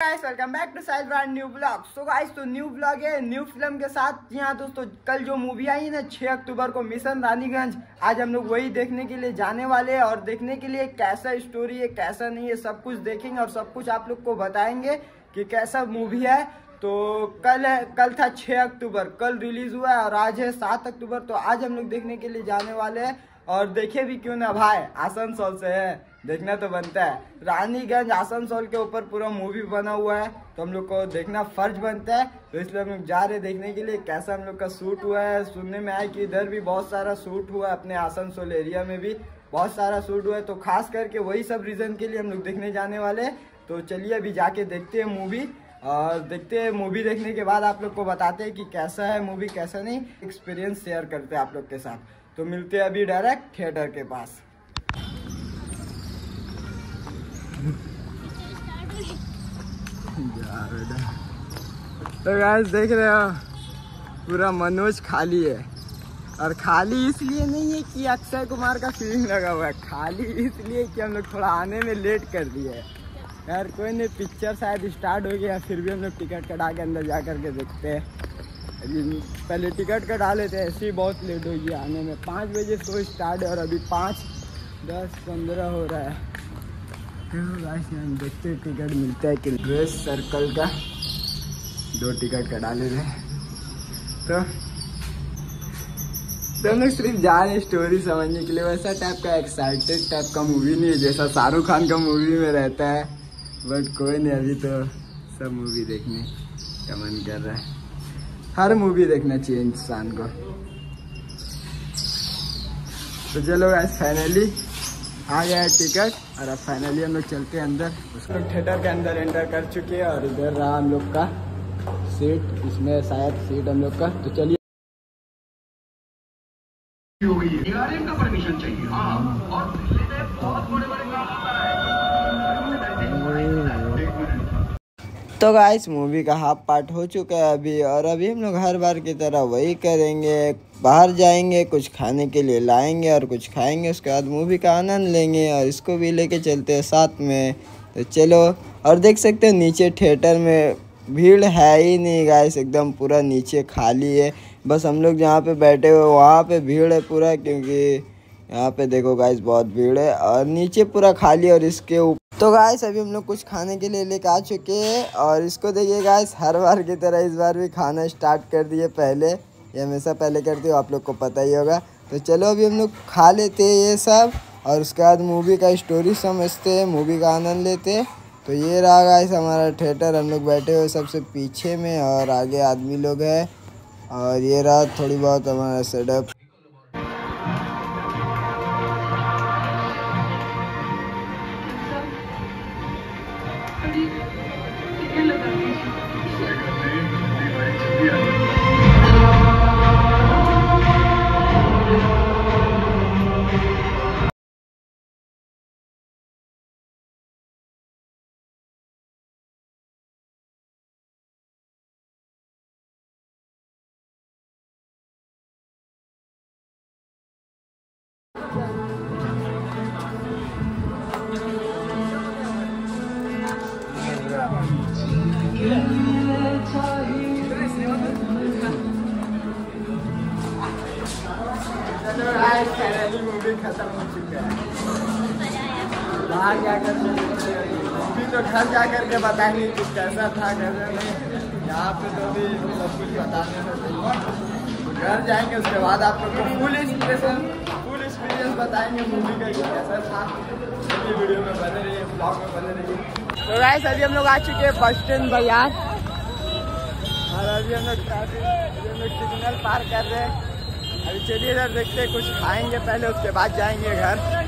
Guys welcome back to side brand new vlog so guys तो new blog है new film के साथ जी हाँ दोस्तों, कल जो मूवी आई है ना 6 अक्टूबर को मिशन रानीगंज, आज हम लोग वही देखने के लिए जाने वाले हैं और देखने के लिए कैसा स्टोरी है, कैसा नहीं है, सब कुछ देखेंगे और सब कुछ आप लोग को बताएँगे कि कैसा मूवी है। तो कल है, कल था 6 अक्टूबर, कल रिलीज़ हुआ है और आज है सात अक्टूबर तो आज हम लोग देखने के लिए जाने वाले हैं। और देखे भी क्यों ना भाई, आसनसोल से है। देखना तो बनता है। रानीगंज आसनसोल के ऊपर पूरा मूवी बना हुआ है तो हम लोग को देखना फ़र्ज़ बनता है। तो इसलिए हम लोग जा रहे देखने के लिए, कैसा हम लोग का शूट हुआ है, सुनने में आया कि इधर भी बहुत सारा शूट हुआ है अपने आसनसोल एरिया में भी। बहुत सारा शूट हुआ है तो खास करके वही सब रीजन के लिए हम लोग देखने जाने वाले तो चलिए अभी जाके देखते हैं मूवी और देखते हैं मूवी देखने के बाद आप लोग को बताते हैं कि कैसा है मूवी कैसा नहीं। एक्सपीरियंस शेयर करते हैं आप लोग के साथ। तो मिलते हैं अभी डायरेक्ट थिएटर के पास। तो गैस देख रहे हो? पूरा मनोज खाली है। और खाली इसलिए नहीं है कि अक्षय कुमार का फीलिंग लगा हुआ है। खाली इसलिए कि हम लोग थोड़ा आने में लेट कर दिए है। यार कोई नहीं पिक्चर शायद स्टार्ट हो गया, फिर भी हम लोग टिकट कटा के अंदर जा कर के देखते हैं। पहले टिकट कटा लेते हैं, ऐसे ही बहुत लेट हो गया आने में। पाँच बजे शो स्टार्ट है और अभी पाँच, दस, पंद्रह हो रहा है। हम देखते हैं टिकट मिलता है कि ड्रेस सर्कल का दो टिकट कटा ले रहे तो हम लोग सिर्फ़ जा रहे स्टोरी समझने के लिए। वैसा टाइप का एक्साइटेड टाइप का मूवी नहीं है, जैसा शाहरुख खान का मूवी में रहता है। बट कोई नहीं, अभी तो सब मूवी देखने का मन कर रहा है। हर मूवी देखना चाहिए इंसान को। तो चलो आज फाइनली आ गया है। टिकट और अब फाइनली हम लोग चलते हैं अंदर। उसको थिएटर के अंदर एंटर कर चुके हैं और इधर रहा हम लोग का सीट इसमें शायद सीट हम लोग का। तो चलिए। परमिशन चाहिए। हाँ। में बहुत बड़े बड़े तो गाइस मूवी का हाफ़ पार्ट हो चुका है अभी और अभी हम लोग हर बार की तरह वही करेंगे। बाहर जाएँगे, कुछ खाने के लिए लाएँगे और कुछ खाएँगे, उसके बाद मूवी का आनंद लेंगे और इसको भी लेके चलते हैं साथ में। तो चलो, और देख सकते हैं नीचे थिएटर में भीड़ है ही नहीं गाइस एकदम पूरा नीचे खाली है। बस हम लोग जहाँ पे बैठे हुए वहाँ पे भीड़ है पूरा क्योंकि यहाँ पे देखो गाइस बहुत भीड़ है और नीचे पूरा खाली और इसके ऊपर तो गाइस अभी हम लोग कुछ खाने के लिए लेके आ चुके हैं और इसको देखिए गाइस हर बार की तरह इस बार भी खाना स्टार्ट कर दिए पहले। ये हमेशा पहले करती हूँ, आप लोग को पता ही होगा। तो चलो अभी हम लोग खा लेते हैं ये सब और उसके बाद मूवी का स्टोरी समझते हैं मूवी का आनंद लेते हैं। तो ये रहा गाइस हमारा थिएटर हम लोग बैठे हुए सबसे पीछे में और आगे आदमी लोग हैं। और ये रहा थोड़ी बहुत हमारा सेटअप मूवी खत्म हो है। बाहर जाकर तो घर जा कर के बताएँगे कि कैसा था, कैसा नहीं। यहाँ पे तो भी सब कुछ बताने में घर जाएँगे, उसके बाद आप लोग को फुल एक्सप्रेशन फुल एक्सपीरियंस बताएँगे मूवी का कैसा था। वीडियो में बने रहिए ब्लॉग में बने रहिए। तो गाइस अभी हम लोग आ चुके हैं बस स्टैंड बाज़ार। और अभी हम लोग सिग्नल पार कर रहे हैं। अभी चलिए इधर देखते हैं कुछ खाएँगे पहले उसके बाद जाएँगे घर।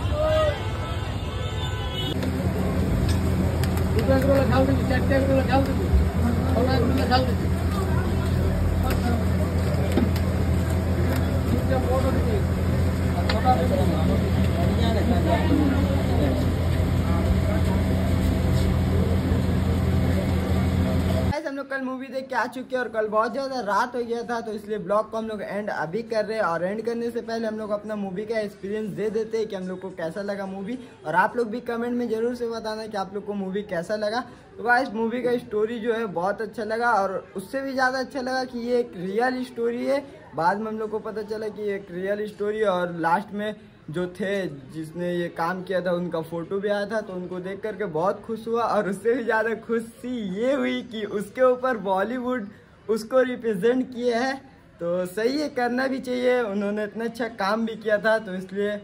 हम लोग कल मूवी देख के आ चुके हैं और कल बहुत ज़्यादा रात हो गया था तो इसलिए ब्लॉग को हम लोग एंड अभी कर रहे हैं और एंड करने से पहले हम लोग अपना मूवी का एक्सपीरियंस दे देते हैं कि हम लोग को कैसा लगा मूवी। और आप लोग भी कमेंट में ज़रूर से बताना कि आप लोग को मूवी कैसा लगा। तो इस मूवी का स्टोरी जो है बहुत अच्छा लगा और उससे भी ज़्यादा अच्छा लगा कि ये एक रियल स्टोरी है। बाद में हम लोग को पता चला कि एक रियल स्टोरी है और लास्ट में जो थे, जिसने ये काम किया था, उनका फ़ोटो भी आया था तो उनको देख करके बहुत खुश हुआ और उससे भी ज़्यादा खुशी ये हुई कि उसके ऊपर बॉलीवुड उसको रिप्रेजेंट किए है। तो सही है, करना भी चाहिए। उन्होंने इतना अच्छा काम भी किया था तो इसलिए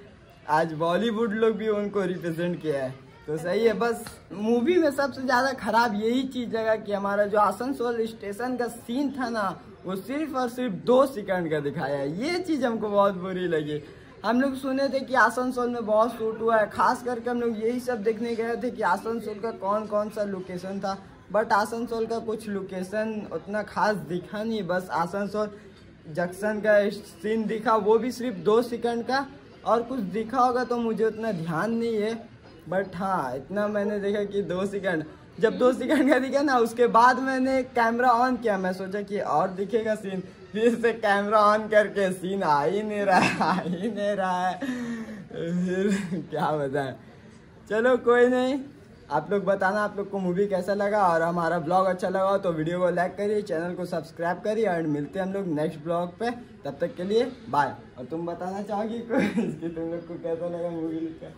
आज बॉलीवुड लोग भी उनको रिप्रेजेंट किया है। तो सही है, बस मूवी में सबसे ज़्यादा खराब यही चीज़ लगा कि हमारा जो आसनसोल स्टेशन का सीन था ना, वो सिर्फ़ और सिर्फ़ दो सेकंड का दिखाया है। ये चीज़ हमको बहुत बुरी लगी। हम लोग सुने थे कि आसनसोल में बहुत शूट हुआ है। खास करके हम लोग यही सब देखने गए थे कि आसनसोल का कौन कौन सा लोकेशन था। बट आसनसोल का कुछ लोकेशन उतना खास दिखा नहीं, बस आसनसोल जंक्शन का सीन दिखा, वो भी सिर्फ़ दो सेकंड का। और कुछ दिखा होगा तो मुझे उतना ध्यान नहीं है। बट हाँ इतना मैंने देखा कि दो सेकंड जब दो सेकंड का दिखा ना, उसके बाद मैंने कैमरा ऑन किया। मैं सोचा कि और दिखेगा सीन फिर से कैमरा ऑन करके सीन आ ही नहीं रहा है आ ही नहीं रहा है। फिर क्या बताएँ। चलो, कोई नहीं। आप लोग बताना, आप लोग को मूवी कैसा लगा? और हमारा ब्लॉग अच्छा लगा तो वीडियो को लाइक करिए चैनल को सब्सक्राइब करिए और मिलते हैं हम लोग नेक्स्ट ब्लॉग पे। तब तक के लिए बाय और तुम बताना चाहोगी कि तुम लोग को कैसा लगा मूवी का?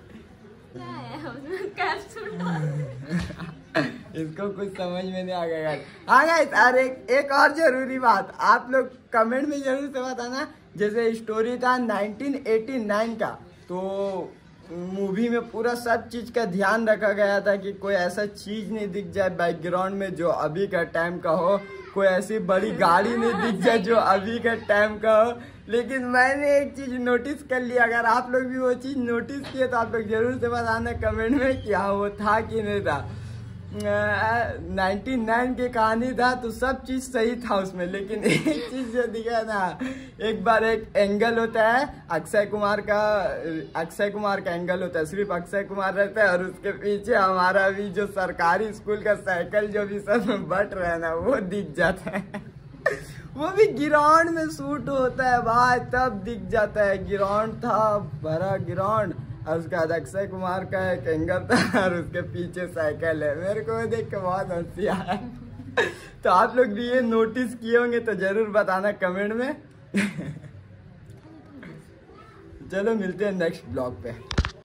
इसको कुछ समझ में नहीं आ गया हाँ गाइस और एक एक और ज़रूरी बात, आप लोग कमेंट में ज़रूर से बताना, जैसे स्टोरी था 1989 का तो मूवी में पूरा सब चीज़ का ध्यान रखा गया था कि कोई ऐसा चीज़ नहीं दिख जाए बैकग्राउंड में जो अभी का टाइम का हो, कोई ऐसी बड़ी गाड़ी नहीं दिख जाए जो अभी का टाइम का हो। लेकिन मैंने एक चीज़ नोटिस कर लिया अगर आप लोग भी वो चीज़ नोटिस किए तो आप लोग ज़रूर से बताना कमेंट में कि हाँ वो था कि नहीं था। नाइनटी नाइन की कहानी था तो सब चीज़ सही था उसमें, लेकिन एक चीज़ जो दिखा ना, एक बार एक एंगल होता है, अक्षय कुमार का, अक्षय कुमार का एंगल होता है, सिर्फ़ अक्षय कुमार रहता है और उसके पीछे हमारा भी जो सरकारी स्कूल का साइकिल जो भी सब बट रहा है ना, वो दिख जाता है। वो भी गिराउंड में सूट होता है भाई, तब दिख जाता है गिराउंड था भरा गिराउंड और उसके बाद अक्षय कुमार का एक एंगर था और उसके पीछे साइकिल है। मेरे को देख के बहुत हँसी आया। तो आप लोग भी ये नोटिस किए होंगे तो ज़रूर बताना कमेंट में। चलो मिलते हैं नेक्स्ट ब्लॉग पे।